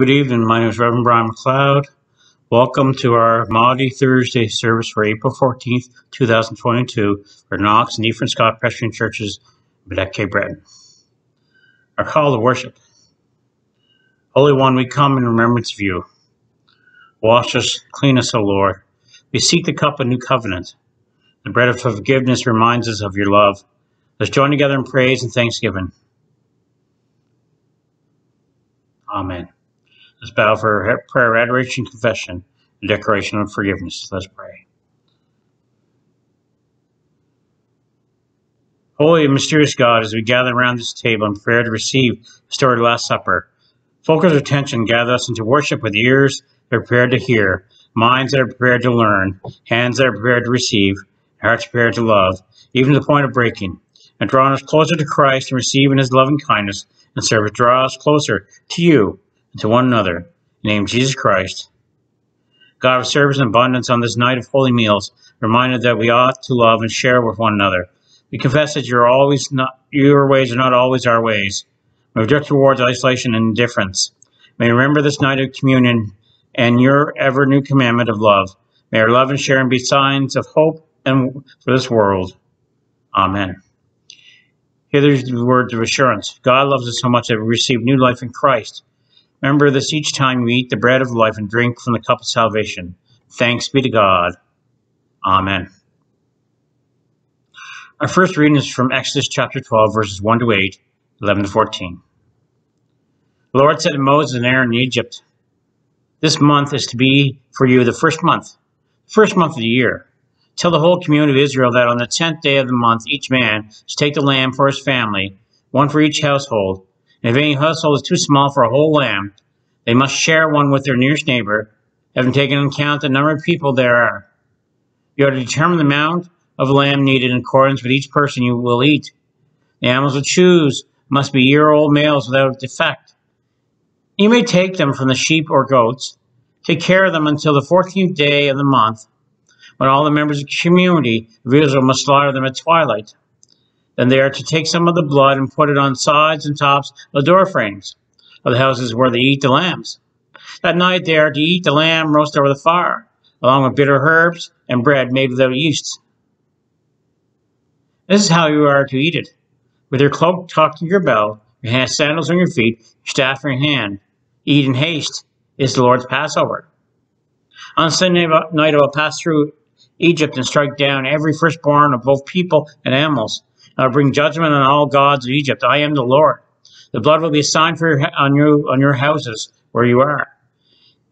Good evening. My name is Reverend Brian McLeod. Welcome to our Maundy Thursday service for April 14th, 2022 for Knox and Ephraim Scott Presbyterian Churches, Baddeck Cape Breton. Our call to worship. Holy One, we come in remembrance of you. Wash us, clean us, O Lord. We seek the cup of new covenant. The bread of forgiveness reminds us of your love. Let's join together in praise and thanksgiving. Amen. Let's bow for prayer, adoration, confession, and declaration of forgiveness. Let's pray. Holy and mysterious God, as we gather around this table and prepare to receive the story of the Last Supper, focus our attention, gather us into worship with ears that are prepared to hear, minds that are prepared to learn, hands that are prepared to receive, hearts prepared to love, even to the point of breaking, and draw us closer to Christ and receive in his loving kindness and service. Draw us closer to you and to one another. In the name of Jesus Christ. God of service and abundance on this night of holy meals, reminded that we ought to love and share with one another. We confess that you're always not, your ways are not always our ways. We drift towards isolation and indifference. May we remember this night of communion and your ever new commandment of love. May our love and sharing be signs of hope and for this world. Amen. Here there's the words of assurance. God loves us so much that we receive new life in Christ. Remember this each time you eat the bread of life and drink from the cup of salvation. Thanks be to God. Amen. Our first reading is from Exodus chapter 12, verses 1 to 8, 11 to 14. The Lord said to Moses and Aaron in Egypt, This month is to be for you the first month, first month of the year. Tell the whole community of Israel that on the tenth day of the month each man should take the lamb for his family, one for each household, if any household is too small for a whole lamb, they must share one with their nearest neighbor, having taken into account the number of people there are. You are to determine the amount of lamb needed in accordance with each person you will eat. The animals you choose must be year-old males without defect. You may take them from the sheep or goats. Take care of them until the fourteenth day of the month, when all the members of the community of Israel must slaughter them at twilight. Then they are to take some of the blood and put it on sides and tops of the door frames of the houses where they eat the lambs. That night they are to eat the lamb roast over the fire, along with bitter herbs and bread made without yeast. This is how you are to eat it. With your cloak tucked to your belt, your hand sandals on your feet, your staff in your hand. Eat in haste. Is the Lord's Passover. On Sunday night I will pass through Egypt and strike down every firstborn of both people and animals I bring judgment on all gods of Egypt. I am the Lord. The blood will be a sign for your, on you on your houses where you are.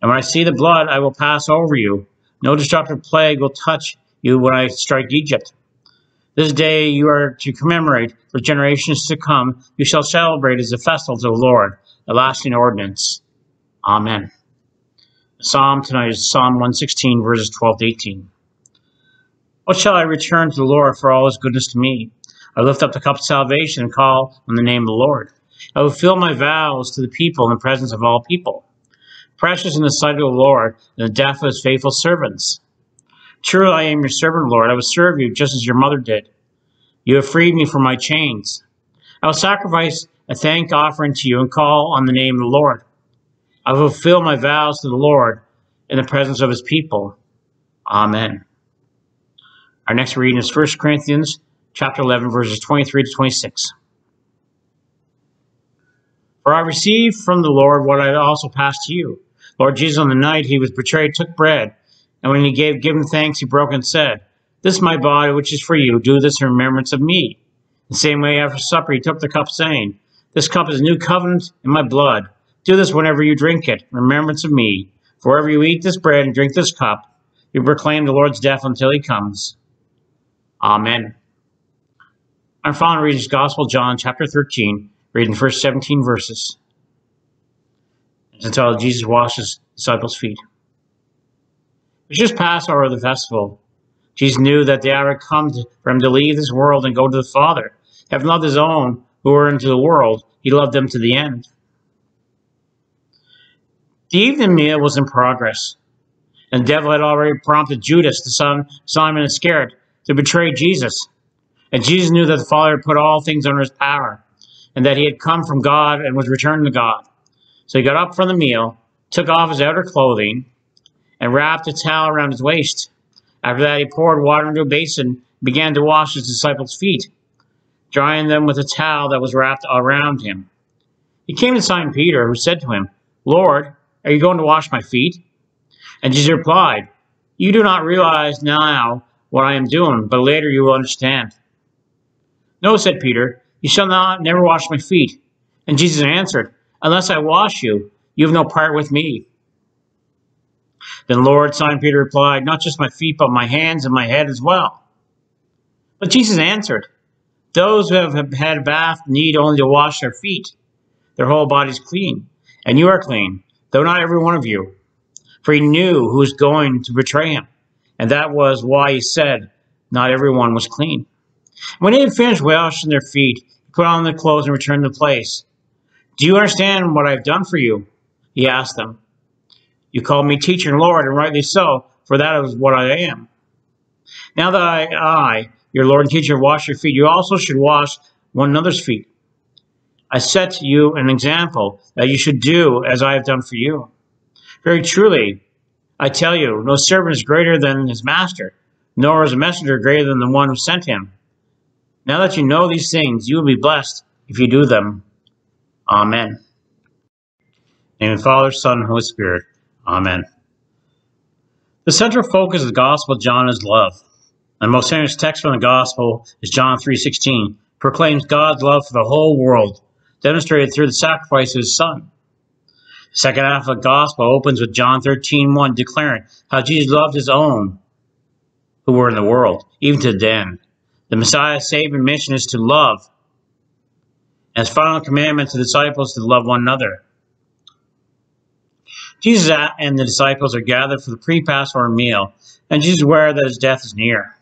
And when I see the blood, I will pass over you. No destructive plague will touch you when I strike Egypt. This day you are to commemorate for generations to come. You shall celebrate as a festival to the Lord, a lasting ordinance. Amen. The psalm tonight is Psalm 116, verses 12 to 18. What shall I return to the Lord for all his goodness to me? I lift up the cup of salvation and call on the name of the Lord. I will fill my vows to the people in the presence of all people. Precious in the sight of the Lord and the death of his faithful servants. Truly I am your servant, Lord. I will serve you just as your mother did. You have freed me from my chains. I will sacrifice a thank offering to you and call on the name of the Lord. I will fulfill my vows to the Lord in the presence of his people. Amen. Our next reading is 1 Corinthians chapter 11, verses 23 to 26. For I received from the Lord what I also passed to you. Lord Jesus, on the night he was betrayed, took bread, and when he gave given thanks, he broke and said, This is my body, which is for you. Do this in remembrance of me. The same way after supper, he took the cup, saying, This cup is a new covenant in my blood. Do this whenever you drink it, in remembrance of me. For wherever you eat this bread and drink this cup, you proclaim the Lord's death until he comes. Amen. Our final reading is Gospel John chapter 13, reading the first 17 verses. Entitled Jesus washes disciples' feet. It was just Passover, the festival. Jesus knew that the hour had come for him to leave this world and go to the Father. Having loved his own who were into the world, he loved them to the end. The evening meal was in progress, and the devil had already prompted Judas, the son of Simon Iscariot, to betray Jesus. And Jesus knew that the Father had put all things under his power, and that he had come from God and was returned to God. So he got up from the meal, took off his outer clothing, and wrapped a towel around his waist. After that, he poured water into a basin and began to wash his disciples' feet, drying them with a towel that was wrapped around him. He came to Simon Peter, who said to him, Lord, are you going to wash my feet? And Jesus replied, You do not realize now what I am doing, but later you will understand. No, said Peter, you shall not never wash my feet. And Jesus answered, Unless I wash you, you have no part with me. Then Lord, Simon Peter replied, Not just my feet, but my hands and my head as well. But Jesus answered, Those who have had a bath need only to wash their feet. Their whole body is clean, and you are clean, though not every one of you. For he knew who was going to betray him, and that was why he said, Not everyone was clean. When they had finished washing their feet, he put on their clothes and returned to the place. Do you understand what I have done for you? He asked them. You call me teacher and Lord, and rightly so, for that is what I am. Now that I, I, your Lord and teacher, wash your feet, you also should wash one another's feet. I set you an example that you should do as I have done for you. Very truly, I tell you, no servant is greater than his master, nor is a messenger greater than the one who sent him. Now that you know these things, you will be blessed if you do them. Amen. In the Father, Son, and Holy Spirit. Amen. The central focus of the Gospel of John is love. The most famous text from the Gospel is John 3.16, proclaims God's love for the whole world, demonstrated through the sacrifice of his Son. The second half of the Gospel opens with John 13.1, declaring how Jesus loved his own who were in the world, even to the end. The Messiah's saving mission is to love. As final commandment to the disciples to love one another. Jesus and the disciples are gathered for the pre-Passover meal, and Jesus is aware that his death is near.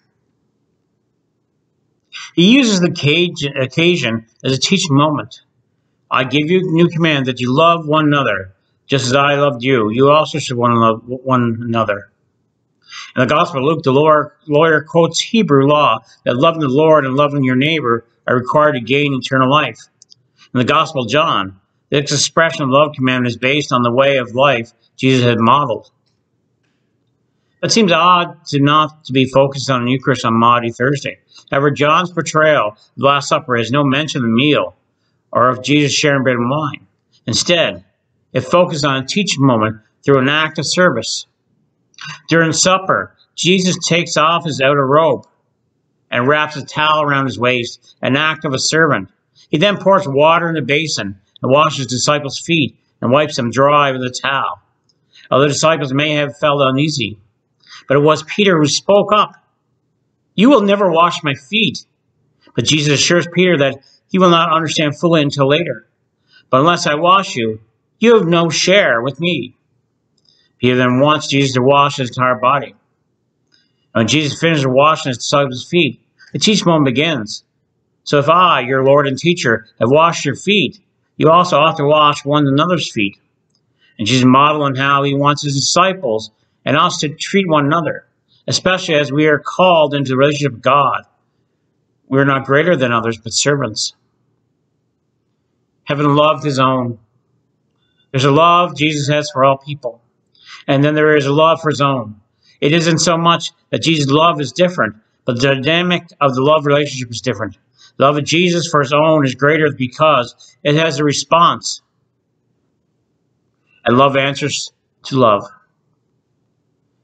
He uses the cage occasion as a teaching moment. I give you a new command that you love one another, just as I loved you. You also should one love one another. In the Gospel of Luke, the lawyer, lawyer quotes Hebrew law that loving the Lord and loving your neighbor are required to gain eternal life. In the Gospel of John, this expression of love commandment is based on the way of life Jesus had modeled. It seems odd to not to be focused on Eucharist on Maundy Thursday. However, John's portrayal of the Last Supper has no mention of the meal or of Jesus sharing bread and wine. Instead, it focuses on a teaching moment through an act of service. During supper, Jesus takes off his outer robe and wraps a towel around his waist, an act of a servant. He then pours water in a basin and washes his disciples' feet and wipes them dry with a towel. Other disciples may have felt uneasy, but it was Peter who spoke up. You will never wash my feet. But Jesus assures Peter that he will not understand fully until later. But unless I wash you, you have no share with me. Peter then wants Jesus to wash his entire body. And when Jesus finishes washing his disciples' feet, the teaching moment begins. So if I, your Lord and teacher, have washed your feet, you also ought to wash one another's feet. And Jesus modeling how he wants his disciples and us to treat one another, especially as we are called into the relationship with God. We are not greater than others, but servants. Heaven loved his own. There's a love Jesus has for all people. And then there is a love for his own. It isn't so much that Jesus' love is different, but the dynamic of the love relationship is different. Love of Jesus for his own is greater because it has a response. And love answers to love.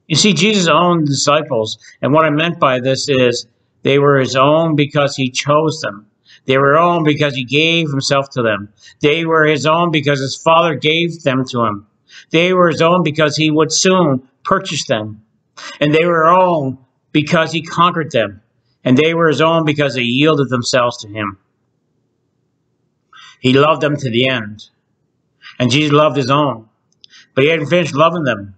You see, Jesus owned disciples, and what I meant by this is they were his own because he chose them. They were own because he gave himself to them. They were his own because his Father gave them to him. They were his own because he would soon purchase them. And they were own because he conquered them. And they were his own because they yielded themselves to him. He loved them to the end. And Jesus loved his own. But he hadn't finished loving them.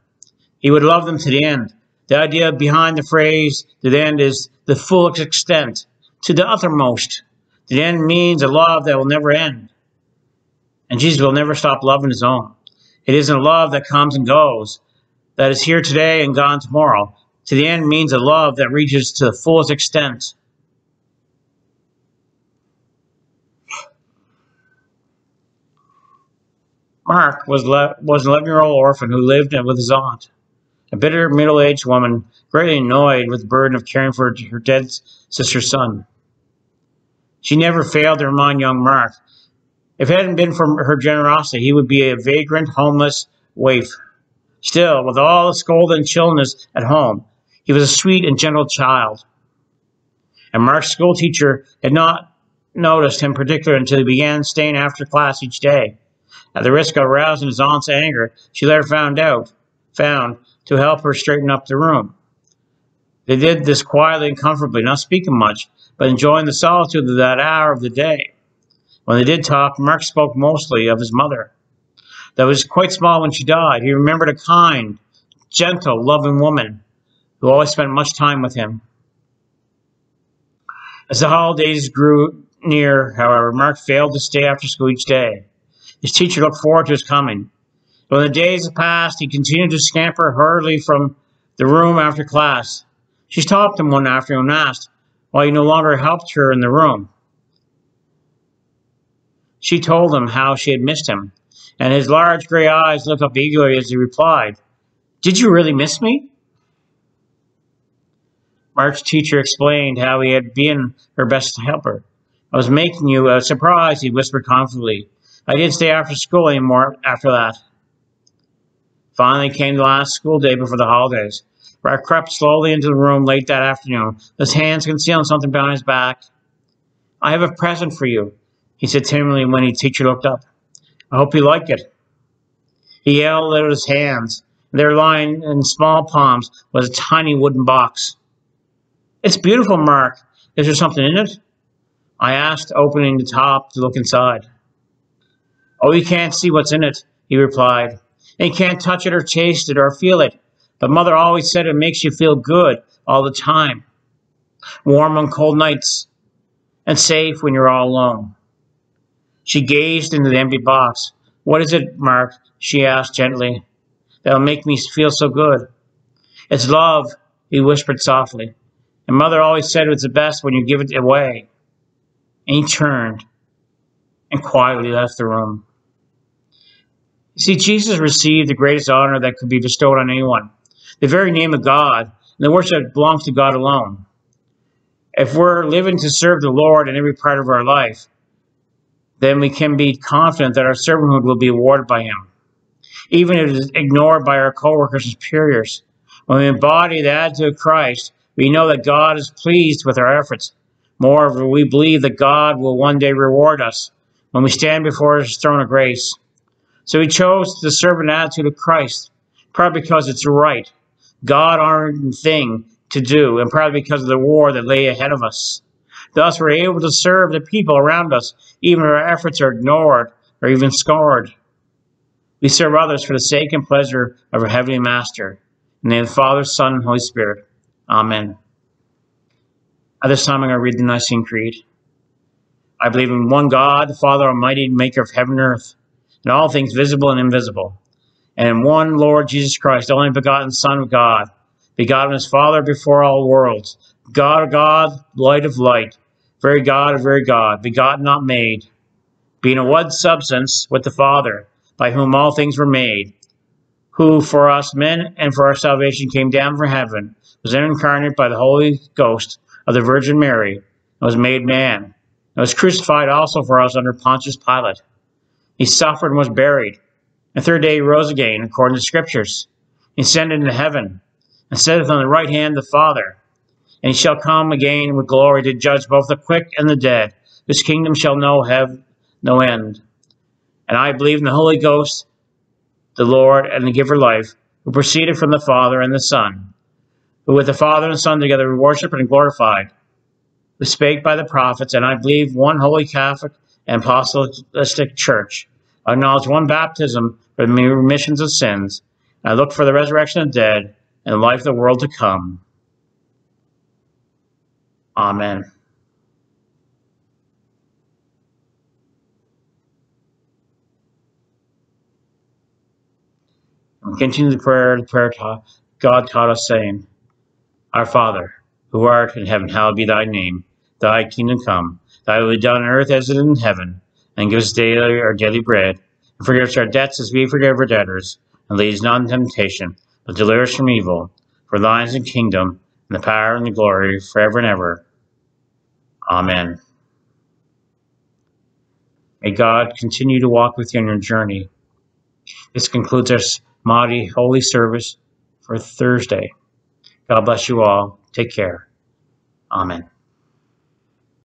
He would love them to the end. The idea behind the phrase to the end is the full extent, to the uttermost. The end means a love that will never end. And Jesus will never stop loving his own. It isn't a love that comes and goes, that is here today and gone tomorrow. To the end means a love that reaches to the fullest extent. Mark was, was an 11 year old orphan who lived with his aunt, a bitter middle aged woman, greatly annoyed with the burden of caring for her dead sister's son. She never failed to remind young Mark if it hadn't been for her generosity, he would be a vagrant, homeless waif. Still, with all the scold and chillness at home, he was a sweet and gentle child. And Mark's school teacher had not noticed him particularly until he began staying after class each day. At the risk of arousing his aunt's anger, she later found out, found to help her straighten up the room. They did this quietly and comfortably, not speaking much, but enjoying the solitude of that hour of the day. When they did talk, Mark spoke mostly of his mother. That was quite small when she died. He remembered a kind, gentle, loving woman who always spent much time with him. As the holidays grew near, however, Mark failed to stay after school each day. His teacher looked forward to his coming. When the days passed, he continued to scamper hurriedly from the room after class. She stopped him one afternoon and asked why he no longer helped her in the room. She told him how she had missed him, and his large gray eyes looked up eagerly as he replied, Did you really miss me? Mark's teacher explained how he had been her best helper. I was making you a surprise, he whispered confidently. I didn't stay after school anymore after that. Finally came the last school day before the holidays. Mark crept slowly into the room late that afternoon, his hands concealing something behind his back. I have a present for you, he said timidly when his teacher looked up. I hope you like it. He held out his hands. There lying in small palms was a tiny wooden box. It's beautiful, Mark. Is there something in it? I asked, opening the top to look inside. Oh, you can't see what's in it, he replied. And you can't touch it or taste it or feel it. But Mother always said it makes you feel good all the time. Warm on cold nights and safe when you're all alone. She gazed into the empty box. What is it, Mark? she asked gently. That'll make me feel so good. It's love, he whispered softly. And mother always said it's the best when you give it away. And he turned and quietly left the room. You see, Jesus received the greatest honor that could be bestowed on anyone the very name of God, and the worship that belongs to God alone. If we're living to serve the Lord in every part of our life, then we can be confident that our servanthood will be awarded by Him, even if it is ignored by our coworkers and superiors. When we embody the attitude of Christ, we know that God is pleased with our efforts. Moreover, we believe that God will one day reward us when we stand before His throne of grace. So we chose the servant attitude of Christ, probably because it's right, God honoring thing to do, and probably because of the war that lay ahead of us. Thus, we're able to serve the people around us, even if our efforts are ignored or even scorned. We serve others for the sake and pleasure of our Heavenly Master. In the name of the Father, Son, and Holy Spirit. Amen. At this time, I'm going to read the Nicene Creed. I believe in one God, the Father Almighty, maker of heaven and earth, and all things visible and invisible, and in one Lord Jesus Christ, the only begotten Son of God, begotten of his Father before all worlds, God of God, light of light, very God of very God, begotten, not made, being of one substance with the Father, by whom all things were made, who for us men and for our salvation came down from heaven, was incarnate by the Holy Ghost of the Virgin Mary, and was made man, and was crucified also for us under Pontius Pilate. He suffered and was buried. The third day he rose again, according to the Scriptures. He ascended into heaven, and sitteth on the right hand of the Father and shall come again with glory to judge both the quick and the dead. His kingdom shall no have no end. And I believe in the Holy Ghost, the Lord and the giver of life, who proceeded from the Father and the Son, who with the Father and Son together were worshipped and glorified, who spake by the prophets, and I believe one holy Catholic and apostolic church. I acknowledge one baptism for the remissions of sins. I look for the resurrection of the dead and the life of the world to come. Amen. And continue the prayer. The prayer taught, God taught us, saying, Our Father, who art in heaven, hallowed be thy name. Thy kingdom come. Thy will be done on earth as it is in heaven. And give us daily our daily bread. And forgive us our debts as we forgive our debtors. And lead us not into temptation, but deliver us from evil. For thine is the kingdom, and the power, and the glory, forever and ever. Amen. May God continue to walk with you on your journey. This concludes our Maundy Holy Service for Thursday. God bless you all. Take care. Amen.